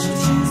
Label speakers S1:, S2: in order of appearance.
S1: 是间